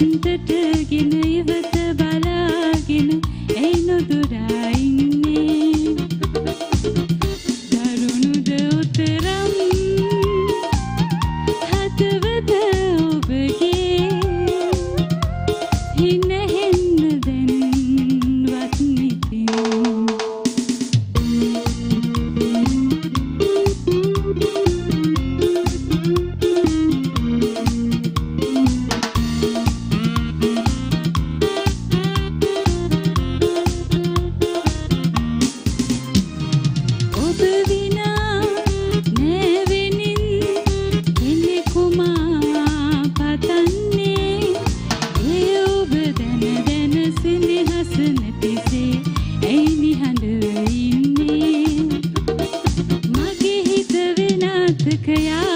சிந்தட்டுகின்ற que ya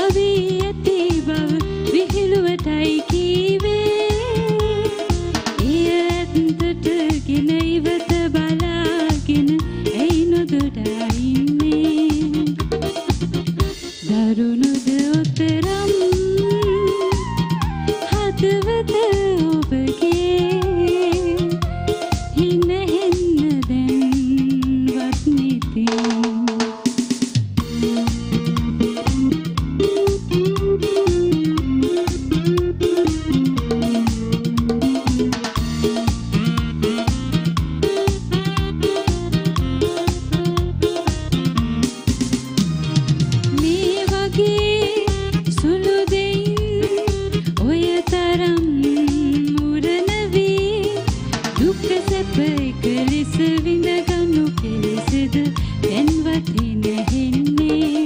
ලෙස විඳගනු කෙලෙසද දැන්වතින හෙන්නේ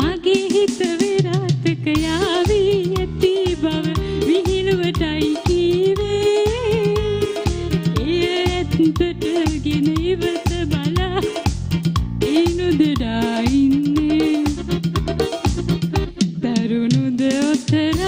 මගේ හිත විරාතක යාවී ඇති බව විහිළුවටයි කීවේ. එය ඇත්තට ගෙන ඉවත බලා ඒනුදඩා ඉන්නේ. දරුණුද ඔතරා